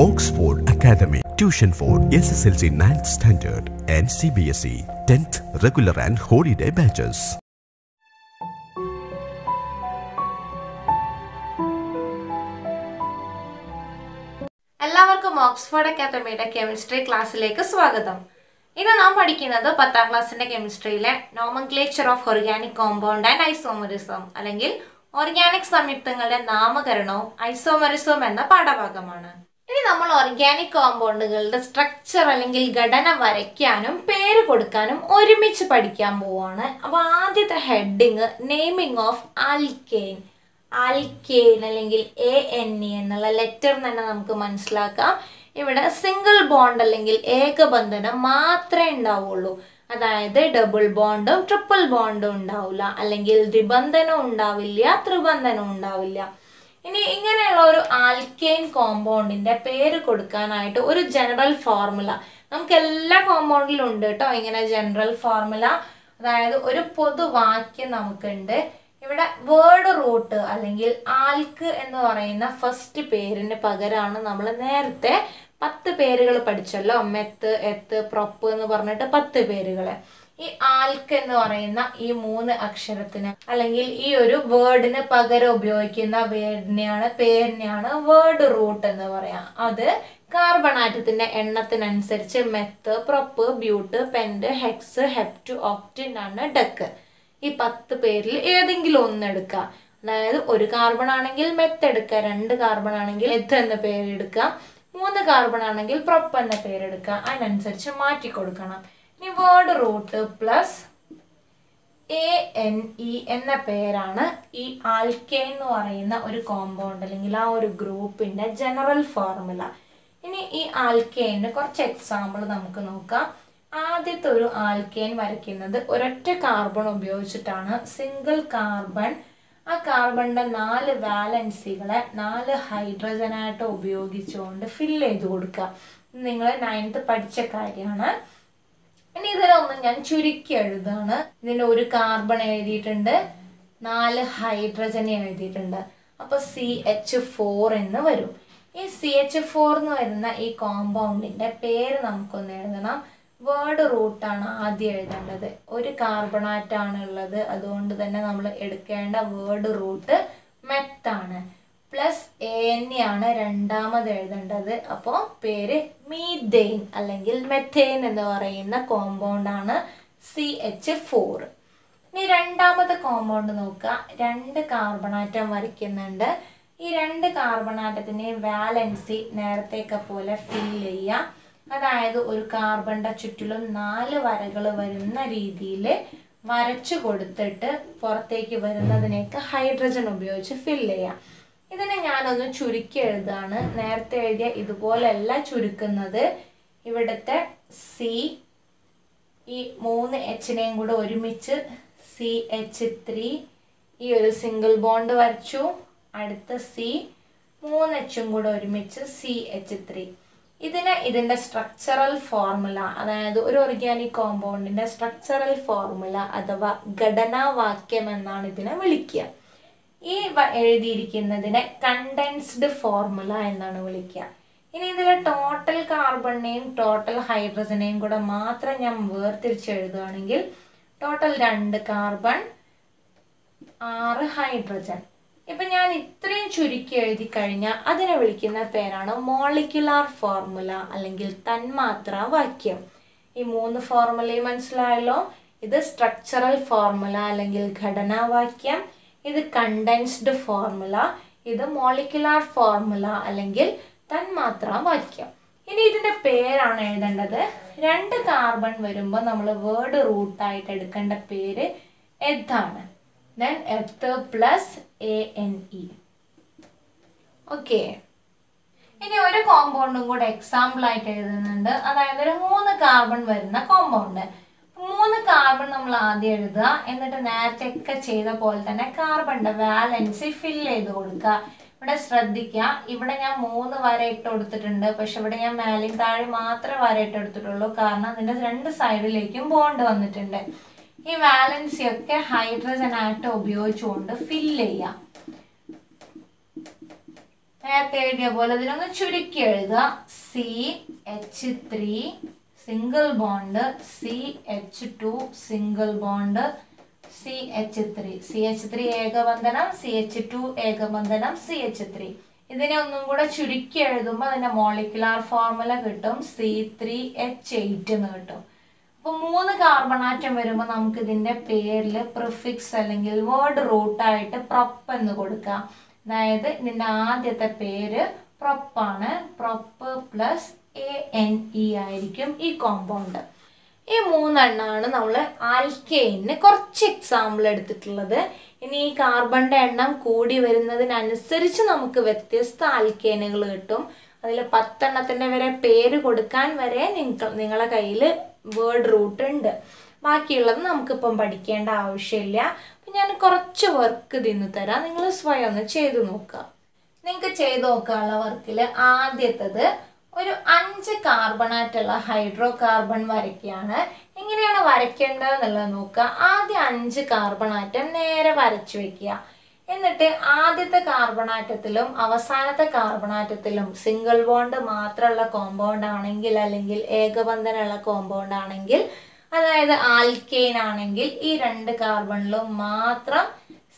Oxford C ninth standard SSLC 9th Standard and CBSE 10th Regular and Holiday Batches. എല്ലാവർക്കും Oxford അക്കാദമിയുടെ chemistry ക്ലാസ്സിലേക്ക് സ്വാഗതം ഇന്ന് നാം പഠിക്കുന്നത് പത്താം ക്ലാസ്സിന്റെ കെമിസ്ട്രിയിലെ nomenclature of organic compound and isomerism അല്ലെങ്കിൽ ഓർഗാനിക് സംയുക്തങ്ങളുടെ നാമകരണവും ഐസോമറിസവും എന്ന പാഠഭാഗമാണ് ഇനി നമ്മൾ ഓർഗാനിക് കോമ്പൗണ്ടുകളുടെ സ്ട്രക്ചർ അല്ലെങ്കിൽ ഘടന വരയ്ക്കാനും പേര് കൊടുക്കാനും ഒരുമിച്ച് പഠിക്കാൻ പോവാണ്. അപ്പൊ ആദ്യത്തെ heading naming of alkane alkane അല്ലെങ്കിൽ എ എൻ ഇ എന്നുള്ള ലെറ്റർ തന്നെ നമുക്ക് മനസ്സിലാക്കാം. ഇവിടെ സിംഗിൾ ബോണ്ട് അല്ലെങ്കിൽ ഏകബന്ധനം മാത്രമേ ഉണ്ടാവുള്ളൂ. അതായത് ഡബിൾ ബോണ്ടും ട്രിപ്പിൾ ബോണ്ടും ഉണ്ടാവില്ല. അല്ലെങ്കിൽ ദ്വിബന്ധനം ഉണ്ടാവില്ല ത്രിബന്ധനം ഉണ്ടാവില്ല. ഇനി ഇങ്ങനെയുള്ള ഒരു ആൽക്കെയിൻ കോമ്പൗണ്ടിന്റെ പേര് കൊടുക്കാനായിട്ട് ഒരു ജനറൽ ഫോർമുല. നമുക്ക് എല്ലാ കോമ്പൗണ്ടിലും ഉണ്ട് കേട്ടോ ഇങ്ങനെ ജനറൽ ഫോർമുല. അതായത് ഒരു പൊതുവാക്യം നമുക്കുണ്ട്. ഇവിടെ വേർഡ് റൂട്ട് അല്ലെങ്കിൽ ആൽക്ക് എന്ന് പറയുന്ന ഫസ്റ്റ് പേരിന് പകരമാണ് നമ്മൾ നേരത്തെ പത്ത് പേരുകൾ പഠിച്ചല്ലോ. മെത്ത് എത്ത് പ്രൊപ്പ് എന്ന് പറഞ്ഞിട്ട് പത്ത് പേരുകൾ ഈ ആൽക്ക് എന്ന് പറയുന്ന ഈ മൂന്ന് അക്ഷരത്തിന് അല്ലെങ്കിൽ ഈ ഒരു വേർഡിന് പകരം ഉപയോഗിക്കുന്ന വേർഡിനെയാണ് പേരിനെയാണ് വേർഡ് റൂട്ട് എന്ന് പറയാം. അത് കാർബൺ ആറ്റത്തിന്റെ എണ്ണത്തിനനുസരിച്ച് meth prop but pent hex hept ഓക്ടിൻ ആണ് ഡക്ക് ഈ പത്ത് പേരിൽ ഏതെങ്കിലും ഒന്ന് എടുക്കുക അതായത് ഒരു കാർബൺ ആണെങ്കിൽ മെത്ത് എടുക്കുക രണ്ട് കാർബൺ ആണെങ്കിൽ എത്ത് എന്ന പേരെടുക്കുക മൂന്ന് കാർബൺ ആണെങ്കിൽ പ്രൊപ്പ് എന്ന പേരെടുക്കുക അതിനനുസരിച്ച് മാറ്റി കൊടുക്കണം. ഇനി word root plus A N E എന്ന പേരാണ് ഈ ആൽക്കെ എന്ന് പറയുന്ന ഒരു കോമ്പൗണ്ട് അല്ലെങ്കിൽ ആ ഒരു ഗ്രൂപ്പിന്റെ ജനറൽ ഫോർമുല ഇനി ഈ ആൽക്കെയിന് കുറച്ച് എക്സാമ്പിൾ നമുക്ക് നോക്കാം. ആദ്യത്തെ ഒരു ആൽക്കെയിൻ വരയ്ക്കുന്നത് ഒരൊറ്റ കാർബൺ ഉപയോഗിച്ചിട്ടാണ്. സിംഗിൾ കാർബൺ ആ കാർബണിന്റെ നാല് വാലൻസികളെ നാല് ഹൈഡ്രജനായിട്ട് ഉപയോഗിച്ചുകൊണ്ട് ഫില്ല് ചെയ്ത് കൊടുക്കുക. നിങ്ങൾ നയൻത്ത് പഠിച്ച കാര്യമാണ്. ഇനി ഇതിലൊന്ന് ഞാൻ ചുരുക്കി എഴുതാണ്. ഇതിന് ഒരു കാർബൺ എഴുതിയിട്ടുണ്ട്. നാല് ഹൈഡ്രജൻ എഴുതിയിട്ടുണ്ട്. അപ്പൊ സി എച്ച് ഫോർ എന്ന് വരും. ഈ സി എച്ച് ഫോർ എന്ന് വരുന്ന ഈ കോമ്പൗണ്ടിന്റെ പേര് നമുക്കൊന്ന് എഴുതണം. വേർഡ് റൂട്ടാണ് ആദ്യം എഴുതേണ്ടത്. ഒരു കാർബണാറ്റാണ് ഉള്ളത്. അതുകൊണ്ട് തന്നെ നമ്മൾ എടുക്കേണ്ട വേർഡ് റൂട്ട് മെത്താണ് പ്ലസ് എ എന്നെയാണ് രണ്ടാമത് എഴുതേണ്ടത്. അപ്പോൾ പേര് മീതെയിൻ അല്ലെങ്കിൽ മെത്തേൻ എന്ന് പറയുന്ന കോമ്പൗണ്ടാണ് സി എച്ച് ഫോർ ഇനി രണ്ടാമത്തെ കോമ്പൗണ്ട് നോക്കുക രണ്ട് കാർബണാറ്റം വരയ്ക്കുന്നുണ്ട്. ഈ രണ്ട് കാർബണാറ്റത്തിന്റെയും വാലൻസി നേരത്തേക്കെ പോലെ ഫിൽ ചെയ്യുക അതായത് ഒരു കാർബണിന്റെ ചുറ്റിലും നാല് വരകൾ വരുന്ന രീതിയിൽ വരച്ചു കൊടുത്തിട്ട് പുറത്തേക്ക് വരുന്നതിനേക്ക് ഹൈഡ്രജൻ ഉപയോഗിച്ച് ഫിൽ ചെയ്യാം. ഇതിനെ ഞാനൊന്ന് ചുരുക്കി എഴുതാണ്. നേരത്തെ എഴുതിയ ഇതുപോലെയല്ല ചുരുക്കുന്നത്. ഇവിടുത്തെ സി ഈ മൂന്ന് എച്ചിനെയും കൂടെ ഒരുമിച്ച് സി എച്ച് ത്രീ ഈ ഒരു സിംഗിൾ ബോണ്ട് വരച്ചു. അടുത്ത സി മൂന്ന് എച്ചും കൂടെ ഒരുമിച്ച് സി എച്ച് ത്രീ ഇതിന് ഇതിന്റെ സ്ട്രക്ചറൽ ഫോർമുല അതായത് ഒരു ഓർഗാനിക് കോമ്പൗണ്ടിന്റെ സ്ട്രക്ചറൽ ഫോർമുല അഥവാ ഘടനാവാക്യം എന്നാണ് ഇതിനെ വിളിക്കുക. ഈ എഴുതിയിരിക്കുന്നതിനെ കണ്ടൻസ്ഡ് ഫോർമുല എന്നാണ് വിളിക്കുക. ഇനി ഇതിലെ ടോട്ടൽ കാർബണിനെയും ടോട്ടൽ ഹൈഡ്രജനെയും കൂടെ മാത്രം ഞാൻ വേർതിരിച്ച് എഴുതുകയാണെങ്കിൽ ടോട്ടൽ രണ്ട് കാർബൺ ആറ് ഹൈഡ്രജൻ ഇപ്പൊ ഞാൻ ഇത്രയും ചുരുക്കി എഴുതി കഴിഞ്ഞാൽ അതിനെ വിളിക്കുന്ന പേരാണ് മോളിക്കുലാർ ഫോർമുല അല്ലെങ്കിൽ തന്മാത്ര വാക്യം. ഈ മൂന്ന് ഫോർമുലയും മനസ്സിലായല്ലോ? ഇത് സ്ട്രക്ചറൽ ഫോർമുല അല്ലെങ്കിൽ ഘടനാവാക്യം. ഇത് കണ്ടൻസ്ഡ് ഫോർമുല ഇത് മോളിക്കുലാർ ഫോർമുല അല്ലെങ്കിൽ തന്മാത്ര വാക്യം ഇനി ഇതിന്റെ പേരാണ് എഴുതേണ്ടത്. രണ്ട് കാർബൺ വരുമ്പോൾ നമ്മൾ വേർഡ് റൂട്ടായിട്ട് എടുക്കേണ്ട പേര് എത്താണ് then eth plus A N E okay ഇനി ഒരു കോമ്പൗണ്ടും കൂടെ എക്സാമ്പിൾ ആയിട്ട് എഴുതുന്നുണ്ട്. അതായത് ഒരു മൂന്ന് കാർബൺ വരുന്ന കോമ്പൗണ്ട് മൂന്ന് കാർബൺ നമ്മൾ ആദ്യം എഴുതുക. എന്നിട്ട് നേരത്തെ ഒക്കെ ചെയ്ത പോലെ തന്നെ കാർബണിന്റെ വാലൻസി ഫിൽ ചെയ്ത് കൊടുക്കുക. ഇവിടെ ശ്രദ്ധിക്കുക. ഇവിടെ ഞാൻ മൂന്ന് വര ഇട്ട് കൊടുത്തിട്ടുണ്ട്. പക്ഷെ ഇവിടെ ഞാൻ മേലെയും താഴെ മാത്രമേ വര ഇട്ട് എടുത്തിട്ടുള്ളൂ കാരണം അതിന്റെ രണ്ട് സൈഡിലേക്കും ബോണ്ട് വന്നിട്ടുണ്ട്. ഈ വാലൻസി ഒക്കെ ഹൈഡ്രജൻ ആയിട്ട് ഉപയോഗിച്ചുകൊണ്ട് ഫിൽ ചെയ്യാം നേരത്തെ എഴുതിയ പോലെ ഇതിനൊന്ന് ചുരുക്കി എഴുതുക. C H three single bond C H two single bond C H three C H three ഏകബന്ധനം C H two ഏകബന്ധനം സി എച്ച് ത്രീ ഇതിനെ ഒന്നും കൂടെ ചുരുക്കി എഴുതുമ്പോൾ അതിന്റെ മോളിക്കുലാർ ഫോർമുല കിട്ടും സി ത്രീ എച്ച് എയ്റ്റ് എന്ന് കിട്ടും. അപ്പോൾ മൂന്ന് കാർബൺ ആറ്റം വരുമ്പോൾ നമുക്ക് ഇതിന്റെ പേരിൽ പ്രിഫിക്സ് അല്ലെങ്കിൽ വേർഡ് റൂട്ടായിട്ട് പ്രൊപ്പ് എന്ന് കൊടുക്കാം. അതായത് ഇതിന്റെ ആദ്യത്തെ പേര് പ്രൊപ്പാണ് prop plus A N E ആയിരിക്കും ഈ കോമ്പൗണ്ട് ഈ മൂന്നെണ്ണമാണ് നമ്മൾ ആൽക്കെയിന് കുറച്ച് എക്സാമ്പിൾ എടുത്തിട്ടുള്ളത്. ഇനി ഈ കാർബണിന്റെ എണ്ണം കൂടി വരുന്നതിനനുസരിച്ച് നമുക്ക് വ്യത്യസ്ത ആൽക്കേനുകൾ കിട്ടും. അതിൽ പത്തെണ്ണത്തിന്റെ വരെ പേര് കൊടുക്കാൻ വരെ നിങ്ങൾ നിങ്ങളുടെ കയ്യിൽ വേർഡ് റൂട്ട് ഉണ്ട്. ബാക്കിയുള്ളത് നമുക്കിപ്പം പഠിക്കേണ്ട ആവശ്യമില്ല. അപ്പം ഞാൻ കുറച്ച് വർക്ക് തിന്നു തരാം. നിങ്ങൾ സ്വയം ഒന്ന് ചെയ്തു നോക്കുക. നിങ്ങൾക്ക് ചെയ്തു നോക്കാനുള്ള വർക്കിൽ ആദ്യത്തത് ഒരു അഞ്ച് കാർബണായിട്ടുള്ള ഹൈഡ്രോ കാർബൺ വരയ്ക്കുകയാണ്. എങ്ങനെയാണ് വരയ്ക്കേണ്ടത് എന്നുള്ളത് നോക്കുക. ആദ്യം അഞ്ച് കാർബൺ ആറ്റം നേരെ വരച്ചു വെക്കുക. എന്നിട്ട് ആദ്യത്തെ കാർബൺ ആറ്റത്തിലും അവസാനത്തെ കാർബൺ ആറ്റത്തിലും സിംഗിൾ ബോണ്ട് മാത്രമുള്ള കോമ്പൗണ്ട് ആണെങ്കിൽ അല്ലെങ്കിൽ ഏകബന്ധനുള്ള കോമ്പൗണ്ട് ആണെങ്കിൽ അതായത് ആൽക്കെയിൻ ആണെങ്കിൽ ഈ രണ്ട് കാർബണിലും മാത്രം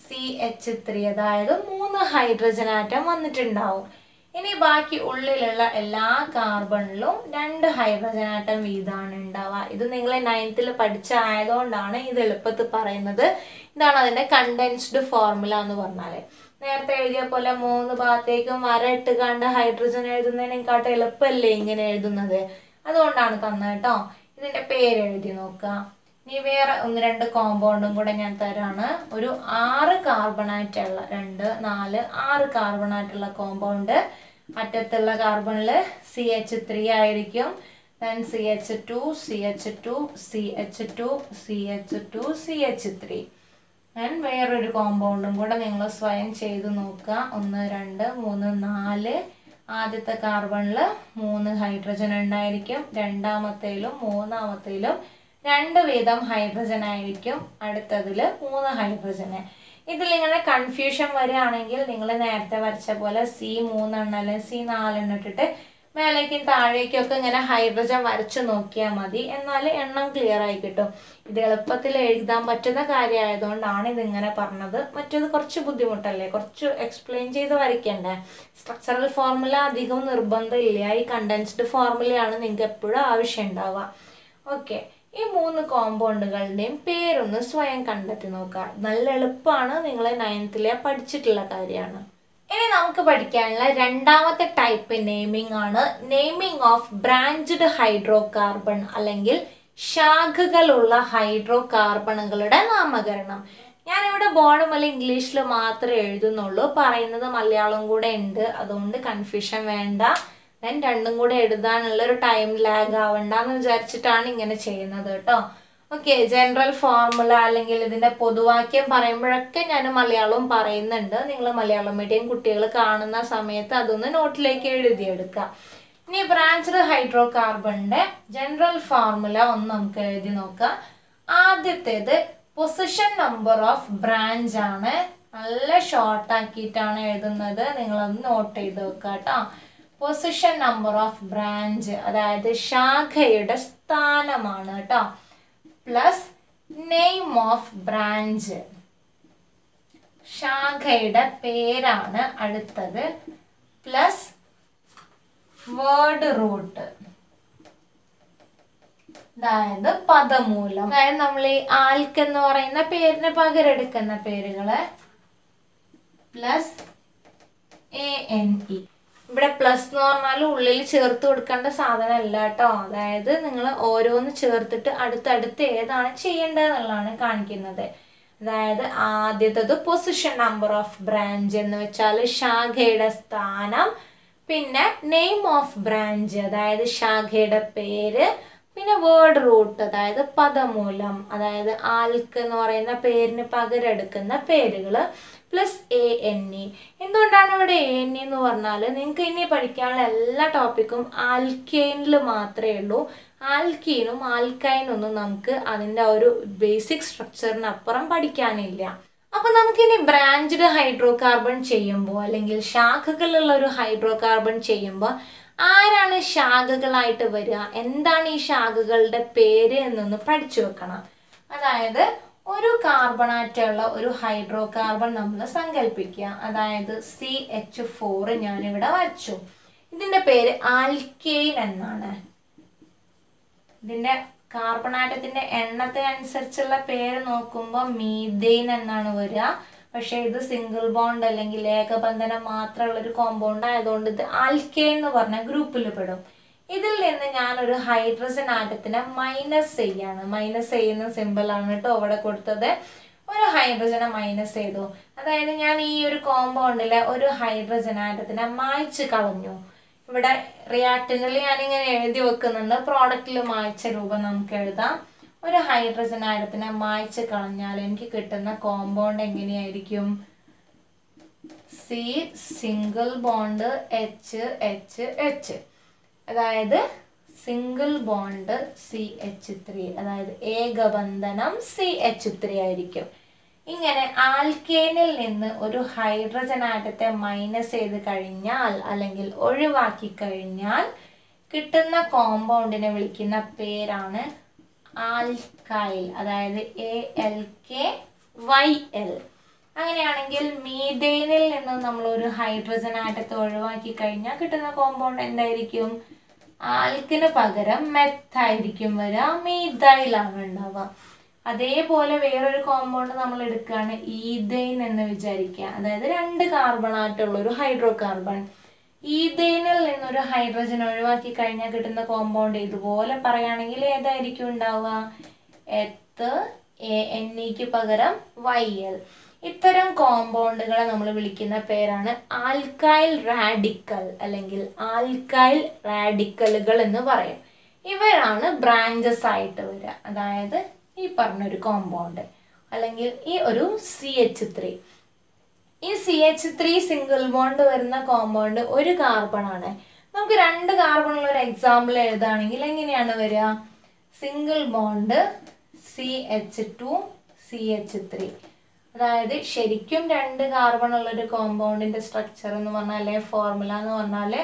സി എച്ച് ത്രീ അതായത് മൂന്ന് ഹൈഡ്രജൻ ആറ്റം വന്നിട്ടുണ്ടാവും. ഇനി ബാക്കി ഉള്ളിലുള്ള എല്ലാ കാർബണിലും രണ്ട് ഹൈഡ്രജൻ ആറ്റം വീതമാണ് ഉണ്ടാവുക. ഇത് നിങ്ങൾ നയൻത്തിൽ പഠിച്ച ആയതുകൊണ്ടാണ് ഇത് എളുപ്പത്തിൽ പറയുന്നത്. ഇതാണ് അതിന്റെ കണ്ടൻസ്ഡ് ഫോർമുല എന്ന് പറഞ്ഞാൽ നേരത്തെ എഴുതിയ പോലെ മൂന്ന് ഭാഗത്തേക്കും വര ഇട്ട് കണ്ട് ഹൈഡ്രജൻ എഴുതുന്നതിനെക്കാട്ടും എളുപ്പമല്ലേ ഇങ്ങനെ എഴുതുന്നത്? അതുകൊണ്ടാണ് തന്നത് കേട്ടോ. ഇതിന്റെ പേര് എഴുതി നോക്കുക. ഇനി വേറെ ഒന്ന് രണ്ട് കോമ്പൗണ്ടും കൂടെ ഞാൻ തരാണ്. ഒരു ആറ് കാർബണായിട്ടുള്ള രണ്ട് നാല് ആറ് കാർബണായിട്ടുള്ള കോമ്പൗണ്ട് അറ്റത്തുള്ള കാർബണിൽ സി എച്ച് ത്രീ ആയിരിക്കും. Then C H two C H two C H two C H two C H three ഞാൻ വേറൊരു കോമ്പൗണ്ടും കൂടെ നിങ്ങൾ സ്വയം ചെയ്ത് നോക്കുക. ഒന്ന് രണ്ട് മൂന്ന് നാല്. ആദ്യത്തെ കാർബണിൽ മൂന്ന് ഹൈഡ്രജൻ ഉണ്ടായിരിക്കും. രണ്ടാമത്തേലും മൂന്നാമത്തേലും രണ്ട് വീതം ഹൈഡ്രജൻ ആയിരിക്കും. അടുത്തതിൽ മൂന്ന് ഹൈഡ്രജൻ ഇതിൽ ഇങ്ങനെ കൺഫ്യൂഷൻ വരികയാണെങ്കിൽ നിങ്ങൾ നേരത്തെ വരച്ച പോലെ സി മൂന്നെണ്ണം അല്ലെങ്കിൽ സി നാലെണ്ണം ഇട്ടിട്ട് മേലേക്കും താഴേക്കും ഒക്കെ ഇങ്ങനെ ഹൈഡ്രജൻ വരച്ച് നോക്കിയാൽ മതി. എന്നാൽ എണ്ണം ക്ലിയർ ആയി കിട്ടും. ഇത് എളുപ്പത്തിൽ എഴുതാൻ പറ്റുന്ന കാര്യമായതുകൊണ്ടാണ് ഇതിങ്ങനെ പറഞ്ഞത്. മറ്റേത് കുറച്ച് ബുദ്ധിമുട്ടല്ലേ? കുറച്ച് എക്സ്പ്ലെയിൻ ചെയ്ത് വരയ്ക്കണ്ടേ? സ്ട്രക്ചറൽ ഫോർമുല അധികം നിർബന്ധമില്ല ഈ കണ്ടൻസ്ഡ് ഫോർമുലയാണ് നിങ്ങൾക്ക് എപ്പോഴും ആവശ്യം ഉണ്ടാവുക. ഓക്കെ ഈ മൂന്ന് കോമ്പൗണ്ടുകളുടെയും പേരൊന്ന് സ്വയം കണ്ടെത്തി നോക്കുക. നല്ല എളുപ്പമാണ്. നിങ്ങൾ നയൻത്തിലെ പഠിച്ചിട്ടുള്ള കാര്യമാണ്. ഇനി നമുക്ക് പഠിക്കാനുള്ള രണ്ടാമത്തെ ടൈപ്പ് നെയിമിംഗ് ആണ്. Naming of branched hydro carbon അല്ലെങ്കിൽ ശാഖകളുള്ള ഹൈഡ്രോ കാർബണുകളുടെ നാമകരണം. ഞാനിവിടെ ബോർഡുമല്ല ഇംഗ്ലീഷിൽ മാത്രമേ എഴുതുന്നുള്ളൂ. പറയുന്നത് മലയാളം കൂടെ ഉണ്ട്. അതുകൊണ്ട് കൺഫ്യൂഷൻ വേണ്ട. ദെൻ രണ്ടും കൂടെ എഴുതാനുള്ള ഒരു ടൈം ലാഗ് ആവണ്ടെന്ന് വിചാരിച്ചിട്ടാണ് ഇങ്ങനെ ചെയ്യുന്നത് കേട്ടോ. ഓക്കെ ജനറൽ ഫോർമുല അല്ലെങ്കിൽ ഇതിന്റെ പൊതുവാക്യം പറയുമ്പോഴൊക്കെ ഞാൻ മലയാളവും പറയുന്നുണ്ട്. നിങ്ങൾ മലയാളം മീഡിയം കുട്ടികൾ കാണുന്ന സമയത്ത് അതൊന്ന് നോട്ടിലേക്ക് എഴുതിയെടുക്കുക ഇനി ബ്രാഞ്ച്ഡ് ഹൈഡ്രോ കാർബണിന്റെ ജനറൽ ഫോർമുല ഒന്ന് നമുക്ക് എഴുതി നോക്കാം. ആദ്യത്തേത് പൊസിഷൻ നമ്പർ ഓഫ് ബ്രാഞ്ച് ആണ്. നല്ല ഷോർട്ട് ആക്കിയിട്ടാണ് എഴുതുന്നത്. നിങ്ങളൊന്ന് നോട്ട് ചെയ്ത് വെക്കുക കേട്ടോ പൊസിഷൻ നമ്പർ ഓഫ് ബ്രാഞ്ച് അതായത് ശാഖയുടെ സ്ഥാനമാണ് കേട്ടോ പ്ലസ് നെയിം ഓഫ് ബ്രാഞ്ച് ശാഖയുടെ പേരാണ് അടുത്തത്. പ്ലസ് വേർഡ് റൂട്ട് അതായത് പദമൂലം. അതായത് നമ്മൾ ഈ ആൽക്ക് എന്ന് പറയുന്ന പേരിന് പകരെടുക്കുന്ന പേരുകൾ. പ്ലസ് എ എൻ ഇ ഇവിടെ പ്ലസ് എന്ന് പറഞ്ഞാൽ ഉള്ളിൽ ചേർത്ത് കൊടുക്കേണ്ട സാധനമല്ല കേട്ടോ. അതായത് നിങ്ങൾ ഓരോന്ന് ചേർത്തിട്ട് അടുത്തടുത്ത് ഏതാണ് ചെയ്യേണ്ടത് എന്നുള്ളതാണ് കാണിക്കുന്നത്. അതായത് ആദ്യത്തത് പൊസിഷൻ നമ്പർ ഓഫ് ബ്രാഞ്ച് എന്ന് വെച്ചാൽ ശാഖയുടെ സ്ഥാനം പിന്നെ നെയിം ഓഫ് ബ്രാഞ്ച് അതായത് ശാഖയുടെ പേര് പിന്നെ വേർഡ് റൂട്ട് അതായത് പദമൂലം അതായത് ആൽക്ക് എന്ന് പറയുന്ന പേരിന് പകരെടുക്കുന്ന പേരുകൾ പ്ലസ് എ എൻ ഇ എന്തുകൊണ്ടാണ് ഇവിടെ എ എൻ ഇ എന്ന് പറഞ്ഞാൽ നിങ്ങൾക്ക് ഇനി പഠിക്കാനുള്ള എല്ലാ ടോപ്പിക്കും ആൽക്കെയിനിൽ മാത്രമേ ഉള്ളൂ. ആൽക്കീനും ആൽക്കൈനൊന്നും നമുക്ക് അതിന്റെ ഒരു ബേസിക് സ്ട്രക്ചറിനപ്പുറം പഠിക്കാനില്ല. അപ്പൊ നമുക്കിനി ബ്രാഞ്ച്ഡ് ഹൈഡ്രോ കാർബൺ ചെയ്യുമ്പോൾ അല്ലെങ്കിൽ ശാഖകളുള്ള ഒരു ഹൈഡ്രോ കാർബൺ ചെയ്യുമ്പോൾ ആരാണ് ശാഖകളായിട്ട് വരിക? എന്താണ് ഈ ശാഖകളുടെ പേര് എന്നൊന്ന് പഠിച്ചു വെക്കണം. അതായത് ഒരു കാർബണായിട്ടുള്ള ഒരു ഹൈഡ്രോ കാർബൺ നമ്മൾ സങ്കല്പിക്കുക അതായത് സി എച്ച് ഫോർ ഞാനിവിടെ വരച്ചു. ഇതിന്റെ പേര് ആൽക്കെയിൻ എന്നാണ്. ഇതിന്റെ കാർബണാറ്റത്തിന്റെ എണ്ണത്തിനനുസരിച്ചുള്ള പേര് നോക്കുമ്പോൾ മീതെയിൻ എന്നാണ് വരിക. പക്ഷെ ഇത് സിംഗിൾ ബോണ്ട് അല്ലെങ്കിൽ ഏകബന്ധനം മാത്രമുള്ള ഒരു കോമ്പൗണ്ട് ആയതുകൊണ്ട് ഇത് ആൽക്കേ എന്ന് പറഞ്ഞ ഗ്രൂപ്പിൽ പെടും. ഇതിൽ നിന്ന് ഞാനൊരു ഹൈഡ്രജൻ ആറ്റത്തിനെ മൈനസ് ചെയ്യാണ്. മൈനസ് ചെയ്യുന്ന സിമ്പിൾ ആണ് കേട്ടോ അവിടെ കൊടുത്തത്. ഒരു ഹൈഡ്രജനെ മൈനസ് ചെയ്തു. അതായത് ഞാൻ ഈ ഒരു കോമ്പൗണ്ടിലെ ഒരു ഹൈഡ്രജൻ ആറ്റത്തിനെ മായ്ച്ച് കളഞ്ഞു. ഇവിടെ റിയാക്ടന്റിൽ ഞാനിങ്ങനെ എഴുതി വെക്കുന്നുണ്ട്. പ്രോഡക്റ്റിൽ മായ്ച്ച രൂപം നമുക്ക് എഴുതാം. ഒരു ഹൈഡ്രജൻ ആറ്റത്തിനെ മായ്ച്ച് കളഞ്ഞാൽ എനിക്ക് കിട്ടുന്ന കോമ്പൗണ്ട് എങ്ങനെയായിരിക്കും? C single bond H H H അതായത് single bond C H three അതായത് ഏകബന്ധനം സി എച്ച് ത്രീ ആയിരിക്കും. ഇങ്ങനെ ആൽക്കേനിൽ നിന്ന് ഒരു ഹൈഡ്രജൻ ആറ്റത്തെ മൈനസ് ചെയ്ത് കഴിഞ്ഞാൽ അല്ലെങ്കിൽ ഒഴിവാക്കി കഴിഞ്ഞാൽ കിട്ടുന്ന കോമ്പൗണ്ടിനെ വിളിക്കുന്ന പേരാണ് ആൽക്കൈൽ അതായത് A L K Y L അങ്ങനെയാണെങ്കിൽ മീതേനിൽ നിന്ന് നമ്മൾ ഒരു ഹൈഡ്രജൻ ആറ്റത്തെ ഒഴിവാക്കി കഴിഞ്ഞാൽ കിട്ടുന്ന കോമ്പൗണ്ട് എന്തായിരിക്കും? ആൽക്കിന് പകരം മെത്തായിരിക്കും വരിക മീതൈലാണ് ഉണ്ടാവുക. അതേപോലെ വേറൊരു കോമ്പൗണ്ട് നമ്മൾ എടുക്കുകയാണ് ഈതൈൻ എന്ന് വിചാരിക്കുക. അതായത് രണ്ട് കാർബൺ ആയിട്ടുള്ള ഒരു ഹൈഡ്രോ കാർബൺ ഈതെയിനിൽ നിന്നൊരു ഹൈഡ്രജൻ ഒഴിവാക്കി കഴിഞ്ഞാൽ കിട്ടുന്ന കോമ്പൗണ്ട് ഇതുപോലെ പറയുകയാണെങ്കിൽ ഏതായിരിക്കും ഉണ്ടാവുക? എത്ത് എ എൻ ഇക്ക് പകരം വൈ എൽ. ഇത്തരം കോമ്പൗണ്ടുകളെ നമ്മൾ വിളിക്കുന്ന പേരാണ് ആൽക്കൈൽ റാഡിക്കൽ അല്ലെങ്കിൽ ആൽക്കൈൽ റാഡിക്കലുകൾ എന്ന് പറയും. ഇവരാണ് ബ്രാഞ്ചസ് ആയിട്ട് വരിക. അതായത് ഈ പറഞ്ഞൊരു കോമ്പൗണ്ട് അല്ലെങ്കിൽ ഈ ഒരു സി എച്ച് ത്രീ ഈ C H three single bond വരുന്ന കോമ്പൗണ്ട് ഒരു കാർബൺ ആണ്. നമുക്ക് രണ്ട് കാർബൺ ഉള്ള ഒരു എക്സാമ്പിൾ എഴുതുകയാണെങ്കിൽ എങ്ങനെയാണ് വരിക? Single bond C H two C H three അതായത് ശരിക്കും രണ്ട് കാർബൺ ഉള്ള ഒരു കോമ്പൗണ്ടിന്റെ സ്ട്രക്ചർ എന്ന് പറഞ്ഞാൽ ഫോർമുല എന്ന് പറഞ്ഞാൽ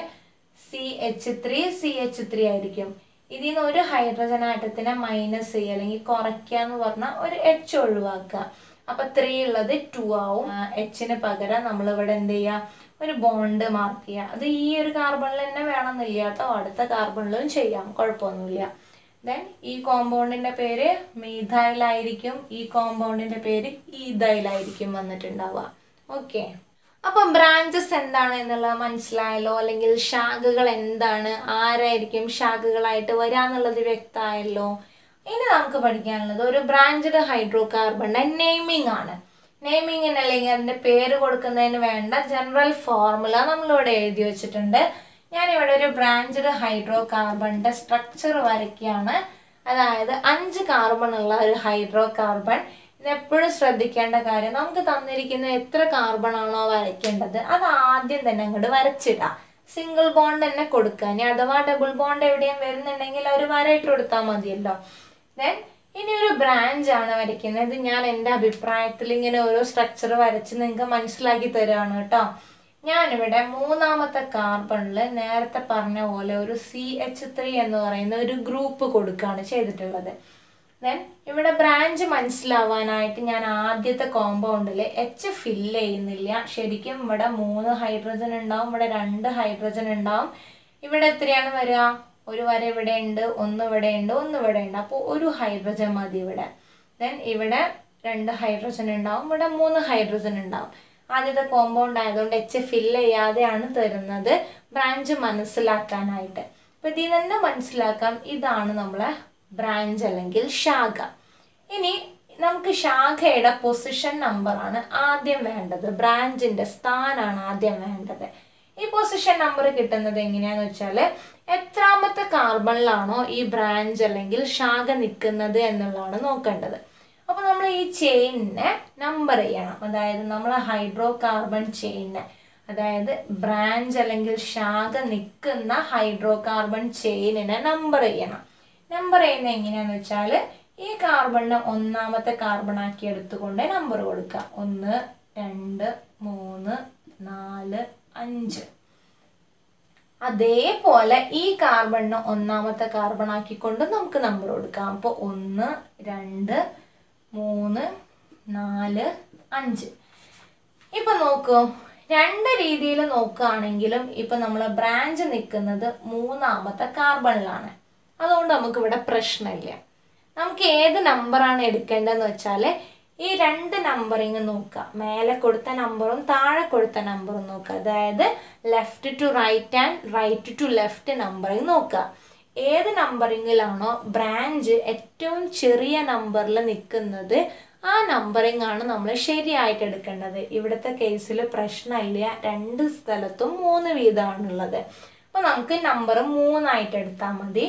C H three C H three ആയിരിക്കും. ഇതിൽ നിന്ന് ഒരു ഹൈഡ്രജൻ ആറ്റത്തിനെ മൈനസ് ചെയ്യുക അല്ലെങ്കിൽ കുറയ്ക്കുക എന്ന് പറഞ്ഞാൽ ഒരു എച്ച് ഒഴിവാക്കുക. അപ്പൊ ത്രീ ഉള്ളത് ടു ആവും എച്ചിന് പകരം നമ്മൾ ഇവിടെ എന്ത് ചെയ്യുക ഒരു ബോണ്ട് മാർക്ക് ചെയ്യുക അത് ഈ ഒരു കാർബണിൽ തന്നെ വേണമെന്നില്ല കേട്ടോ. അടുത്ത കാർബണിലും ചെയ്യാം. കുഴപ്പമൊന്നുമില്ല. ദെൻ ഈ കോമ്പൗണ്ടിന്റെ പേര് മീഥൈലായിരിക്കും ഈ കോമ്പൗണ്ടിന്റെ പേര് ഈഥൈലായിരിക്കും വന്നിട്ടുണ്ടാവുക. ഓക്കെ അപ്പൊ ബ്രാഞ്ചസ് എന്താണ് എന്നുള്ളത് മനസ്സിലായല്ലോ? അല്ലെങ്കിൽ ശാഖകൾ എന്താണ്? ആരായിരിക്കും ശാഖകളായിട്ട് വരാന്നുള്ളത് വ്യക്തമായല്ലോ? ഇനി നമുക്ക് പഠിക്കാനുള്ളത് ഒരു ബ്രാഞ്ചഡ് ഹൈഡ്രോ കാർബണിന്റെ നെയ്മിംഗ് ആണ്. നെയ്മിങ്ങിന് അല്ലെങ്കിൽ അതിന്റെ പേര് കൊടുക്കുന്നതിന് വേണ്ട ജനറൽ ഫോർമുല നമ്മളിവിടെ എഴുതി വെച്ചിട്ടുണ്ട്. ഞാനിവിടെ ഒരു ബ്രാഞ്ചഡ് ഹൈഡ്രോ കാർബണിന്റെ സ്ട്രക്ചർ വരയ്ക്കുകയാണ്. അതായത് അഞ്ച് കാർബൺ ഉള്ള ഒരു ഹൈഡ്രോ കാർബൺ ഇത് എപ്പോഴും ശ്രദ്ധിക്കേണ്ട കാര്യം നമുക്ക് തന്നിരിക്കുന്ന എത്ര കാർബൺ ആണോ വരയ്ക്കേണ്ടത് അത് ആദ്യം തന്നെ അങ്ങോട്ട് വരച്ചിടാം. സിംഗിൾ ബോണ്ട് തന്നെ കൊടുക്കുക. ഇനി അഥവാ ഡബിൾ ബോണ്ട് എവിടെയും വരുന്നുണ്ടെങ്കിൽ ഒരു വരയിട്ട് കൊടുത്താൽ മതിയല്ലോ. ദെൻ ഇനി ഒരു ബ്രാഞ്ച് ആണ് വരയ്ക്കുന്നത്. ഇത് ഞാൻ എന്റെ അഭിപ്രായത്തിൽ ഇങ്ങനെ ഓരോ സ്ട്രക്ചർ വരച്ച് നിങ്ങൾക്ക് മനസ്സിലാക്കി തരുവാണ് കേട്ടോ. ഞാനിവിടെ മൂന്നാമത്തെ കാർബണിൽ നേരത്തെ പറഞ്ഞ പോലെ ഒരു സി എച്ച് ത്രീ എന്ന് പറയുന്ന ഒരു ഗ്രൂപ്പ് കൊടുക്കുകയാണ് ചെയ്തിട്ടുള്ളത്. ദെൻ ഇവിടെ ബ്രാഞ്ച് മനസ്സിലാവാനായിട്ട് ഞാൻ ആദ്യത്തെ കോമ്പൗണ്ടിൽ എച്ച് ഫില്ല് ചെയ്യുന്നില്ല. ശരിക്കും ഇവിടെ മൂന്ന് ഹൈഡ്രജൻ ഉണ്ടാവും ഇവിടെ രണ്ട് ഹൈഡ്രജൻ ഉണ്ടാവും. ഇവിടെ എത്രയാണ് വരിക? ഒരു വര ഇവിടെ ഉണ്ട് ഒന്ന് ഇവിടെ ഉണ്ട് ഒന്ന് ഇവിടെ ഉണ്ട് അപ്പോൾ ഒരു ഹൈഡ്രജൻ മതി ഇവിടെ. ദെൻ ഇവിടെ രണ്ട് ഹൈഡ്രജൻ ഉണ്ടാവും ഇവിടെ മൂന്ന് ഹൈഡ്രജൻ ഉണ്ടാവും. ആദ്യത്തെ കോമ്പൗണ്ട് ആയതുകൊണ്ട് എച്ച് ഫില്ല് ചെയ്യാതെയാണ് തരുന്നത് ബ്രാഞ്ച് മനസ്സിലാക്കാനായിട്ട്. അപ്പൊ ഇതിൽ തന്നെ മനസ്സിലാക്കാം ഇതാണ് നമ്മളെ ബ്രാഞ്ച് അല്ലെങ്കിൽ ശാഖ. ഇനി നമുക്ക് ശാഖയുടെ പൊസിഷൻ നമ്പറാണ് ആദ്യം വേണ്ടത്. ബ്രാഞ്ചിന്റെ സ്ഥാനാണ് ആദ്യം വേണ്ടത്. ഈ പൊസിഷൻ നമ്പർ കിട്ടുന്നത് എങ്ങനെയാന്ന് വെച്ചാൽ എത്രാമത്തെ കാർബണിലാണോ ഈ ബ്രാഞ്ച് അല്ലെങ്കിൽ ശാഖ നിൽക്കുന്നത് എന്നുള്ളതാണ് നോക്കേണ്ടത്. അപ്പോൾ നമ്മൾ ഈ ചെയിനിനെ നമ്പർ ചെയ്യണം. അതായത് നമ്മൾ ഹൈഡ്രോ കാർബൺ ചെയിനെ അതായത് ബ്രാഞ്ച് അല്ലെങ്കിൽ ശാഖ നിൽക്കുന്ന ഹൈഡ്രോ കാർബൺ ചെയിനിനെ നമ്പർ ചെയ്യണം. നമ്പർ ചെയ്യുന്ന എങ്ങനെയാന്ന് വെച്ചാൽ ഈ കാർബണിനെ ഒന്നാമത്തെ കാർബൺ ആക്കി എടുത്തുകൊണ്ട് നമ്പർ കൊടുക്കുക. ഒന്ന് രണ്ട് മൂന്ന് നാല് അഞ്ച്. അതേപോലെ ഈ കാർബണിന് ഒന്നാമത്തെ കാർബൺ ആക്കിക്കൊണ്ട് നമുക്ക് നമ്പർ കൊടുക്കാം. അപ്പോൾ ഒന്ന് രണ്ട് മൂന്ന് നാല് അഞ്ച്. ഇപ്പൊ നോക്കൂ. രണ്ട് രീതിയിൽ നോക്കുകയാണെങ്കിലും ഇപ്പൊ നമ്മൾ ബ്രാഞ്ച് നിൽക്കുന്നത് മൂന്നാമത്തെ കാർബണിലാണ് അതുകൊണ്ട് നമുക്ക് ഇവിടെ പ്രശ്നമില്ല. നമുക്ക് ഏത് നമ്പറാണ് എടുക്കേണ്ടതെന്ന് വെച്ചാൽ ഈ രണ്ട് നമ്പറിങ് നോക്കുക. മേലെ കൊടുത്ത നമ്പറും താഴെ കൊടുത്ത നമ്പറും നോക്കുക. അതായത് left to right and right to left numbering നോക്കുക. ഏത് നമ്പറിങ്ങിലാണോ ബ്രാഞ്ച് ഏറ്റവും ചെറിയ നമ്പറിൽ നിൽക്കുന്നത് ആ നമ്പറിംഗ് ആണ് നമ്മൾ ശരിയായിട്ട് എടുക്കേണ്ടത്. ഇവിടുത്തെ കേസിൽ പ്രശ്നമില്ല. രണ്ട് സ്ഥലത്തും മൂന്ന് വീതമാണുള്ളത്. അപ്പോൾ നമുക്ക് നമ്പർ മൂന്നായിട്ട് എടുത്താൽ മതി.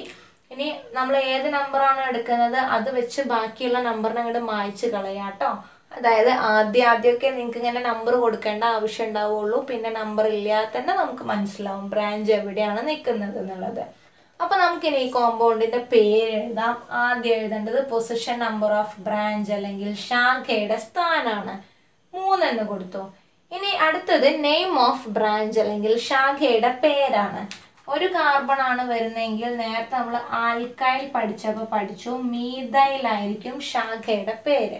ഇനി നമ്മൾ ഏത് നമ്പറാണ് എടുക്കുന്നത്? അത് വെച്ച് ബാക്കിയുള്ള നമ്പറിനെ അങ്ങോട്ട് മായ്ച്ച് കളയാട്ടോ അതായത് ആദ്യം ആദ്യമൊക്കെ നിങ്ങൾക്ക് ഇങ്ങനെ നമ്പർ കൊടുക്കേണ്ട ആവശ്യം ഉണ്ടാവുള്ളൂ. പിന്നെ നമ്പർ ഇല്ലാതെ തന്നെ നമുക്ക് മനസ്സിലാവും ബ്രാഞ്ച് എവിടെയാണ് നിൽക്കുന്നത് എന്നുള്ളത്. അപ്പൊ നമുക്കിനി ഈ കോമ്പൗണ്ടിന്റെ പേര് എഴുതാം. ആദ്യം എഴുതേണ്ടത് പൊസിഷൻ നമ്പർ ഓഫ് ബ്രാഞ്ച് അല്ലെങ്കിൽ ശാഖയുടെ സ്ഥാനാണ് മൂന്നെന്ന് കൊടുത്തു. ഇനി അടുത്തത് നെയിം ഓഫ് ബ്രാഞ്ച് അല്ലെങ്കിൽ ശാഖയുടെ പേരാണ്. ഒരു കാർബൺ ആണ് വരുന്നതെങ്കിൽ നേരത്തെ നമ്മൾ ആൽക്കൈൽ പഠിച്ചപ്പോൾ പഠിച്ചു. മീതൈലായിരിക്കും ശാഖയുടെ പേര്.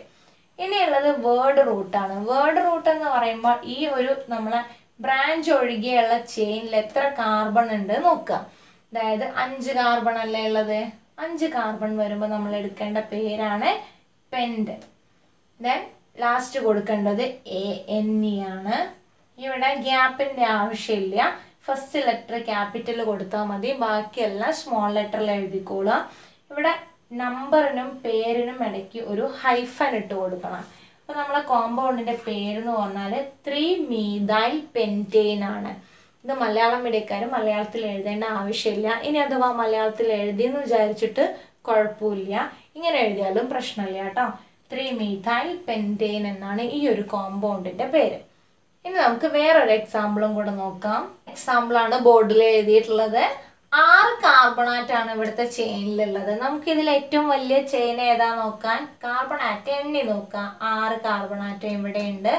ഇനിയുള്ളത് വേർഡ് റൂട്ടാണ് വേർഡ് റൂട്ട് എന്ന് പറയുമ്പോൾ ഈ ഒരു നമ്മളെ ബ്രാഞ്ച് ഒഴികെയുള്ള ചെയിനിൽ എത്ര കാർബൺ ഉണ്ട് നോക്കുക. അതായത് അഞ്ച് കാർബൺ അല്ലേ ഉള്ളത്? അഞ്ച് കാർബൺ വരുമ്പോൾ നമ്മൾ എടുക്കേണ്ട പേരാണ് പെൻഡ് ദെൻ ലാസ്റ്റ് കൊടുക്കേണ്ടത് എ എൻ ഇ ആണ്. ഇവിടെ ഗ്യാപ്പിന്റെ ആവശ്യമില്ല. ഫസ്റ്റ് ലെറ്റർ ക്യാപിറ്റൽ കൊടുത്താൽ മതി. ബാക്കിയെല്ലാം സ്മോൾ ലെറ്ററിൽ എഴുതിക്കോളുക. ഇവിടെ നമ്പറിനും പേരിനും ഇടയ്ക്ക് ഒരു ഹൈഫൻ ഇട്ട് കൊടുക്കണം. അപ്പോൾ നമ്മളെ കോമ്പൗണ്ടിന്റെ പേരെന്ന് പറഞ്ഞാൽ ത്രീ മീതായ് പെന്റെയിൻ ആണ്. ഇത് മലയാളം മീഡിയക്കാർ മലയാളത്തിൽ എഴുതേണ്ട ആവശ്യമില്ല. ഇനി അഥവാ മലയാളത്തിൽ എഴുതിയെന്ന് വിചാരിച്ചിട്ട് കുഴപ്പമില്ല. ഇങ്ങനെ എഴുതിയാലും പ്രശ്നമില്ല കേട്ടോ. ത്രീ മീഥൈൽ പെന്റെയിൻ എന്നാണ് ഈ ഒരു കോമ്പൗണ്ടിന്റെ പേര്. ഇനി നമുക്ക് വേറൊരു എക്സാമ്പിളും കൂടെ നോക്കാം. എക്സാമ്പിൾ ആണ് ബോർഡിൽ എഴുതിയിട്ടുള്ളത്. ആറ് കാർബണാറ്റ് ആണ് ഇവിടുത്തെ ചെയിനിലുള്ളത് നമുക്ക് ഇതിൽ ഏറ്റവും വലിയ ചെയിൻ ഏതാ നോക്കാൻ? കാർബണാറ്റ് എണ്ണി നോക്കാം. ആറ് കാർബണാറ്റ് ഇവിടെ ഉണ്ട്.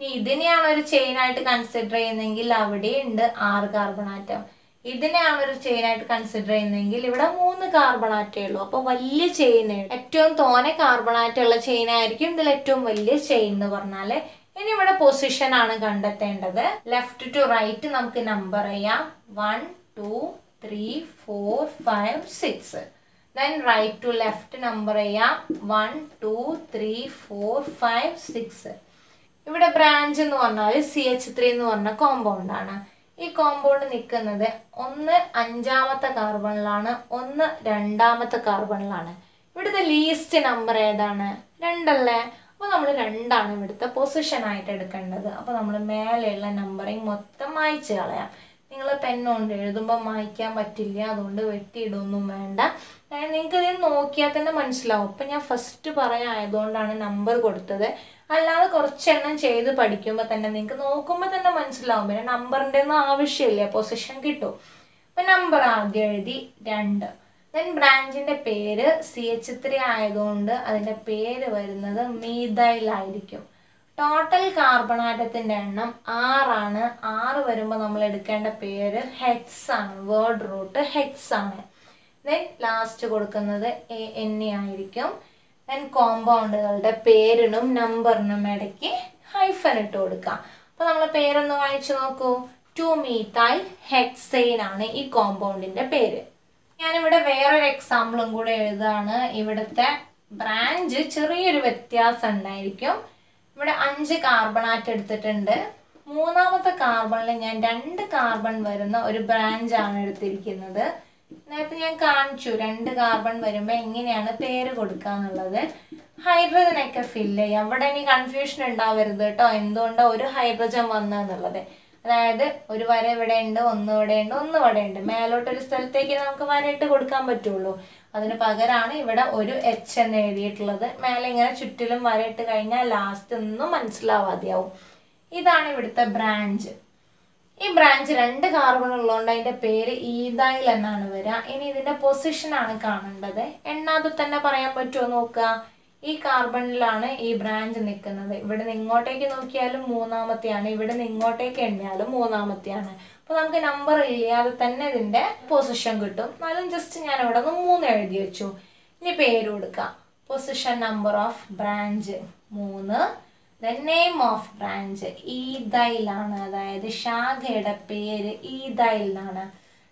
ഇതിനെയാണ് ഒരു ചെയിൻ ആയിട്ട് കൺസിഡർ ചെയ്യുന്നതെങ്കിൽ അവിടെ ഉണ്ട് ആറ് കാർബണാറ്റം ഇതിനെയാണ് ഒരു ചെയിൻ ആയിട്ട് കൺസിഡർ ചെയ്യുന്നതെങ്കിൽ ഇവിടെ മൂന്ന് കാർബണാറ്റേ ഉള്ളൂ. അപ്പോൾ വലിയ ചെയിൻ ഏറ്റവും തോനെ കാർബണാറ്റുള്ള ചെയിൻ ആയിരിക്കും ഇതിൽ ഏറ്റവും വലിയ ചെയിൻ എന്ന് പറഞ്ഞാൽ. ഇനി ഇവിടെ പൊസിഷൻ ആണ് കണ്ടെത്തേണ്ടത്. ലെഫ്റ്റ് ടു റൈറ്റ് നമുക്ക് നമ്പർ ചെയ്യാം. One two three four five six then right to left number ചെയ്യാം. One two three four five six ഇവിടെ ബ്രാഞ്ച് എന്ന് പറഞ്ഞാൽ സി എച്ച് ത്രീ എന്ന് പറഞ്ഞ കോമ്പൗണ്ട് ആണ്. ഈ കോമ്പൗണ്ട് നിൽക്കുന്നത് ഒന്ന് അഞ്ചാമത്തെ കാർബണിലാണ് ഒന്ന് രണ്ടാമത്തെ കാർബണിലാണ് ഇവിടുത്തെ ലീസ്റ്റ് നമ്പർ ഏതാണ്? രണ്ടല്ലേ? അപ്പോൾ നമ്മൾ രണ്ടാണ് ഇവിടുത്തെ പൊസിഷൻ ആയിട്ട് എടുക്കേണ്ടത്. അപ്പോൾ നമ്മൾ മേലെയുള്ള നമ്പറിങ് മൊത്തം മായ്ച്ച് കളയാം. നിങ്ങൾ പെണ്ണുകൊണ്ട് എഴുതുമ്പോൾ മായ്ക്കാൻ പറ്റില്ല അതുകൊണ്ട് വെട്ടിയിടൊന്നും വേണ്ട. നിങ്ങൾക്ക് ഇത് നോക്കിയാൽ തന്നെ മനസ്സിലാവും. അപ്പം ഞാൻ ഫസ്റ്റ് പറയായതുകൊണ്ടാണ് നമ്പർ കൊടുത്തത്. അല്ലാതെ കുറച്ചെണ്ണം ചെയ്ത് പഠിക്കുമ്പോൾ തന്നെ നിങ്ങൾക്ക് നോക്കുമ്പോൾ തന്നെ മനസ്സിലാവും. പിന്നെ നമ്പറിന്റെ ഒന്നും ആവശ്യമില്ല പൊസിഷൻ കിട്ടും. അപ്പം നമ്പർ ആദ്യം എഴുതി രണ്ട്. ദെൻ ബ്രാഞ്ചിന്റെ പേര് സി എച്ച് ത്രീ ആയതുകൊണ്ട് അതിന്റെ പേര് വരുന്നത് മീതൈലായിരിക്കും. ടോട്ടൽ കാർബണാറ്റത്തിന്റെ എണ്ണം ആറാണ്. ആറ് വരുമ്പോൾ നമ്മൾ എടുക്കേണ്ട പേര് ഹെക്സ് ആണ്. വേർഡ് റൂട്ട് ഹെക്സ് ആണ്. ദെൻ ലാസ്റ്റ് കൊടുക്കുന്നത് എ എൻ എ ആയിരിക്കും ദെൻ കോമ്പൗണ്ടുകളുടെ പേരിനും നമ്പറിനും ഇടയ്ക്ക് ഹൈഫൻ ഇട്ട് കൊടുക്കാം. അപ്പോൾ നമ്മൾ പേരൊന്ന് വായിച്ചു നോക്കൂ. ടു മീതൈൽ ഹെക്സൈൻ ആണ് ഈ കോമ്പൗണ്ടിന്റെ പേര്. ഞാനിവിടെ വേറൊരു എക്സാമ്പിളും കൂടെ എഴുതാണ്. ഇവിടുത്തെ ബ്രാഞ്ച് ചെറിയൊരു വ്യത്യാസം ഉണ്ടായിരിക്കും ഇവിടെ അഞ്ച് കാർബണാറ്റ് എടുത്തിട്ടുണ്ട്. മൂന്നാമത്തെ കാർബണിൽ ഞാൻ രണ്ട് കാർബൺ വരുന്ന ഒരു ബ്രാഞ്ച് ആണ് എടുത്തിരിക്കുന്നത്. നേരത്തെ ഞാൻ കാണിച്ചു രണ്ട് കാർബൺ വരുമ്പോൾ എങ്ങനെയാണ് പേര് കൊടുക്കുക എന്നുള്ളത്. ഹൈഡ്രജനൊക്കെ ഫില്ല് ചെയ്യാം. അവിടെ ഇനി കൺഫ്യൂഷൻ ഉണ്ടാവരുത് കേട്ടോ. എന്തുകൊണ്ടാണ് ഒരു ഹൈഡ്രജൻ വന്നതെന്നുള്ളത് അതായത് ഒരു വര ഇവിടെ ഉണ്ട് ഒന്ന് ഇവിടെ ഉണ്ട് ഒന്ന് ഇവിടെ ഉണ്ട് മേലോട്ട് ഒരു സ്ഥലത്തേക്ക് നമുക്ക് വരയിട്ട് കൊടുക്കാൻ പറ്റുള്ളൂ. അതിന് പകരമാണ് ഇവിടെ ഒരു എച്ച് എന്ന് എഴുതിയിട്ടുള്ളത്. മേലെ ഇങ്ങനെ ചുറ്റിലും വരയിട്ട് കഴിഞ്ഞാൽ ലാസ്റ്റ് ഒന്നും മനസ്സിലാവാതെയാവും. ഇതാണ് ഇവിടുത്തെ ബ്രാഞ്ച് ഈ ബ്രാഞ്ച് രണ്ട് കാർബൺ ഉള്ളതുകൊണ്ട് അതിന്റെ പേര് ഈതായിൽ എന്നാണ് വരിക. ഇനി ഇതിന്റെ പൊസിഷൻ ആണ് കാണേണ്ടത്. എണ്ണാതെ തന്നെ പറയാൻ പറ്റുമോ നോക്കുക. ഈ കാർബണിലാണ് ഈ ബ്രാഞ്ച് നിൽക്കുന്നത്. ഇവിടെ നിന്ന് ഇങ്ങോട്ടേക്ക് നോക്കിയാലും മൂന്നാമത്തെയാണ് ഇവിടെ നിന്ന് ഇങ്ങോട്ടേക്ക് എണ്ണിയാലും മൂന്നാമത്തെയാണ്. അപ്പോൾ നമുക്ക് നമ്പർ ഇല്ലാതെ തന്നെ ഇതിന്റെ പൊസിഷൻ കിട്ടും. എന്നാലും ജസ്റ്റ് ഞാൻ ഇവിടെ നിന്ന് മൂന്ന് എഴുതി വെച്ചു. ഇനി പേര് കൊടുക്കാം. പൊസിഷൻ നമ്പർ ഓഫ് ബ്രാഞ്ച് മൂന്ന് ദ നെയിം ഓഫ് ബ്രാഞ്ച് ഈ ദൈലാണ് അതായത് ശാഖയുടെ പേര് ഈ ദൈലാണ്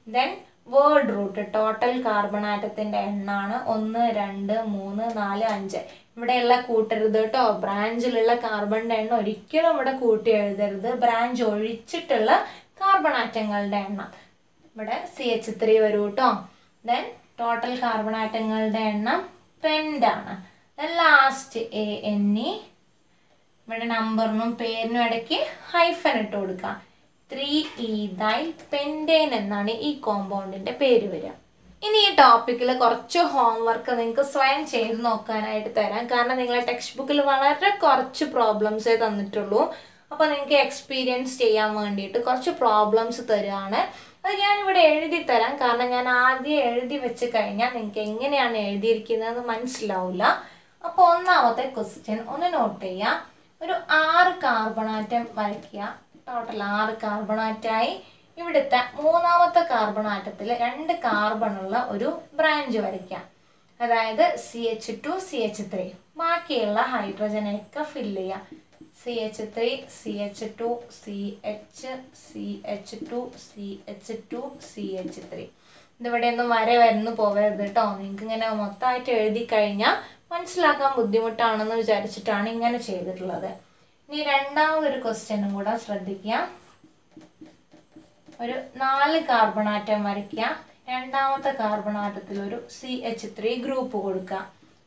then word root total carbon ആറ്റത്തിന്റെ എണ്ണാണ് ഒന്ന് രണ്ട് മൂന്ന് നാല് അഞ്ച്. ഇവിടെയുള്ള കൂട്ടരുത് കേട്ടോ ബ്രാഞ്ചിലുള്ള കാർബണിന്റെ എണ്ണം ഒരിക്കലും ഇവിടെ കൂട്ടി എഴുതരുത്. ബ്രാഞ്ച് ഒഴിച്ചിട്ടുള്ള കാർബൺ ആറ്റങ്ങളുടെ എണ്ണം. ഇവിടെ സി എച്ച് ത്രീ വരും കേട്ടോ ദെൻ ടോട്ടൽ കാർബൺ ആറ്റങ്ങളുടെ എണ്ണം പെൻഡാണ് ലാസ്റ്റ് എ എൻ ഇ ഇവിടെ നമ്പറിനും പേരിനും ഇടയ്ക്ക് ഹൈഫൻ ഇട്ട് കൊടുക്കാം. ത്രീ ഈതൈൽ പെൻഡേൻ എന്നാണ് ഈ കോമ്പൗണ്ടിന്റെ പേര് വരിക. ഇനി ഈ ടോപ്പിക്കിൽ കുറച്ച് ഹോംവർക്ക് നിങ്ങൾക്ക് സ്വയം ചെയ്ത് നോക്കാനായിട്ട് തരാം. കാരണം നിങ്ങളെ ടെക്സ്റ്റ് ബുക്കിൽ വളരെ കുറച്ച് പ്രോബ്ലംസേ തന്നിട്ടുള്ളൂ. അപ്പോൾ നിങ്ങൾക്ക് എക്സ്പീരിയൻസ് ചെയ്യാൻ വേണ്ടിയിട്ട് കുറച്ച് പ്രോബ്ലംസ് തരുകയാണ് അത് ഞാനിവിടെ എഴുതി തരാം. കാരണം ഞാൻ ആദ്യം എഴുതി വെച്ച് കഴിഞ്ഞാൽ നിങ്ങൾക്ക് എങ്ങനെയാണ് എഴുതിയിരിക്കുന്നതെന്ന് മനസ്സിലാവില്ല അപ്പോൾ ഒന്നാമത്തെ ക്വസ്റ്റ്യൻ ഒന്ന് നോട്ട് ചെയ്യുക ഒരു ആറ് കാർബണാറ്റം വരയ്ക്കുക. ടോട്ടൽ ആറ് കാർബണാറ്റായി. ഇവിടുത്തെ മൂന്നാമത്തെ കാർബണാറ്റത്തിൽ രണ്ട് കാർബണുള്ള ഒരു ബ്രാഞ്ച് വരയ്ക്കാം. അതായത് C H two C H three ബാക്കിയുള്ള ഹൈഡ്രജനൊക്കെ ഫില്ല് ചെയ്യാം. C H three C H two C H C H two C H two C H three ഇതിവിടെ ഒന്നും വര വരുന്നു പോകരുത് കേട്ടോ നിങ്ങൾക്ക് ഇങ്ങനെ മൊത്തമായിട്ട് എഴുതി കഴിഞ്ഞാൽ മനസ്സിലാക്കാൻ ബുദ്ധിമുട്ടാണെന്ന് വിചാരിച്ചിട്ടാണ് ഇങ്ങനെ ചെയ്തിട്ടുള്ളത്. ഇനി രണ്ടാമതൊരു ക്വസ്റ്റ്യനും കൂടെ ശ്രദ്ധിക്കുക. ഒരു നാല് കാർബൺ ആറ്റം വരയ്ക്കുക. രണ്ടാമത്തെ കാർബൺ ആറ്റത്തിൽ ഒരു സി എച്ച് ത്രീ ഗ്രൂപ്പ് കൊടുക്കുക.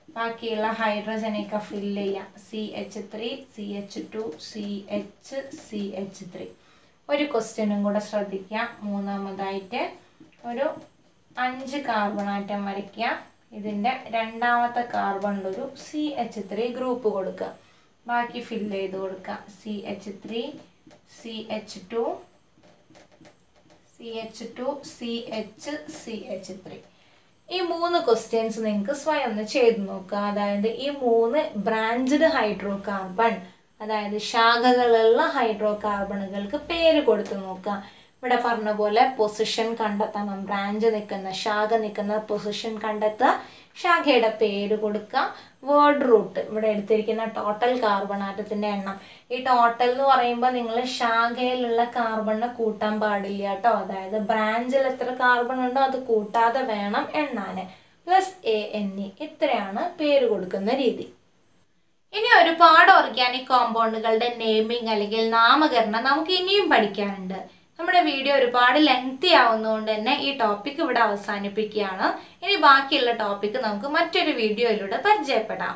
ബാക്കിയുള്ള ഹൈഡ്രജനെയൊക്കെ ഫില്ല് ചെയ്യുക. C H three C H two C H C H three ഒരു ക്വസ്റ്റ്യനും കൂടെ ശ്രദ്ധിക്കുക. മൂന്നാമതായിട്ട് ഒരു അഞ്ച് കാർബൺ ആറ്റം വരയ്ക്കുക. ഇതിന്റെ രണ്ടാമത്തെ കാർബണിൽ ഒരു സി എച്ച് ത്രീ ഗ്രൂപ്പ് കൊടുക്കുക. ബാക്കി ഫില്ല് ചെയ്ത് കൊടുക്കുക C H three C H two C H two C H C H three ഈ മൂന്ന് ക്വസ്റ്റ്യൻസ് നിങ്ങൾക്ക് സ്വയം ഒന്ന് ചെയ്ത് നോക്കുക. അതായത് ഈ മൂന്ന് ബ്രാഞ്ചഡ് ഹൈഡ്രോ കാർബൺ അതായത് ശാഖകളുള്ള ഹൈഡ്രോ കാർബണുകൾക്ക് പേര് കൊടുത്ത് നോക്കുക. ഇവിടെ പറഞ്ഞ പോലെ പൊസിഷൻ കണ്ടെത്തണം. ബ്രാഞ്ച് നിൽക്കുന്ന ശാഖ നിൽക്കുന്ന പൊസിഷൻ കണ്ടെത്തുക. ശാഖയുടെ പേര് കൊടുക്കുക വേർഡ് റൂട്ട് ഇവിടെ എടുത്തിരിക്കുന്ന ടോട്ടൽ കാർബൺ ആറ്റത്തിന്റെ എണ്ണം. ഈ ടോട്ടൽ എന്ന് പറയുമ്പോൾ നിങ്ങൾ ശാഖയിലുള്ള കാർബണിനെ കൂട്ടാൻ പാടില്ല കേട്ടോ. അതായത് ബ്രാഞ്ചിൽ എത്ര കാർബൺ ഉണ്ടോ അത് കൂട്ടാതെ വേണം എണ്ണാന്. പ്ലസ് എ എൻ ഇ ഇത്രയാണ് പേര് കൊടുക്കുന്ന രീതി. ഇനി ഒരുപാട് ഓർഗാനിക് കോമ്പൗണ്ടുകളുടെ നെയിമിംഗ് അല്ലെങ്കിൽ നാമകരണം നമുക്ക് ഇനിയും പഠിക്കാനുണ്ട്. നമ്മുടെ വീഡിയോ ഒരുപാട് ലെങ്തി ആവുന്നതുകൊണ്ട് തന്നെ ഈ ടോപ്പിക് ഇവിടെ അവസാനിപ്പിക്കുകയാണ്. ഇനി ബാക്കിയുള്ള ടോപ്പിക്ക് നമുക്ക് മറ്റൊരു വീഡിയോയിലൂടെ പരിചയപ്പെടാം.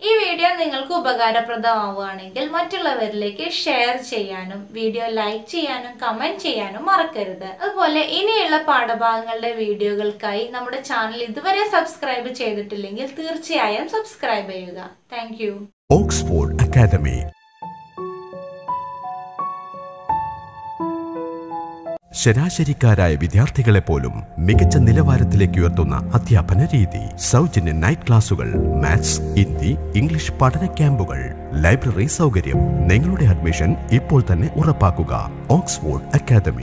ഈ വീഡിയോ നിങ്ങൾക്ക് ഉപകാരപ്രദമാവുകയാണെങ്കിൽ മറ്റുള്ളവരിലേക്ക് ഷെയർ ചെയ്യാനും വീഡിയോ ലൈക്ക് ചെയ്യാനും കമന്റ് ചെയ്യാനും മറക്കരുത്. അതുപോലെ ഇനിയുള്ള പാഠഭാഗങ്ങളുടെ വീഡിയോകൾക്കായി നമ്മുടെ ചാനൽ ഇതുവരെ സബ്സ്ക്രൈബ് ചെയ്തിട്ടില്ലെങ്കിൽ തീർച്ചയായും സബ്സ്ക്രൈബ് ചെയ്യുക. താങ്ക് ഓക്സ്ഫോർഡ് അക്കാദമി ശരാശരിക്കാരായ വിദ്യാർത്ഥികളെ പോലും മികച്ച നിലവാരത്തിലേക്ക് ഉയർത്തുന്ന അധ്യാപന രീതി. സൗജന്യ നൈറ്റ് ക്ലാസുകൾ മാത്സ് ഹിന്ദി ഇംഗ്ലീഷ് പഠന ക്യാമ്പുകൾ ലൈബ്രറി സൗകര്യം. നിങ്ങളുടെ അഡ്മിഷൻ ഇപ്പോൾ തന്നെ ഉറപ്പാക്കുക. Oxford Academy.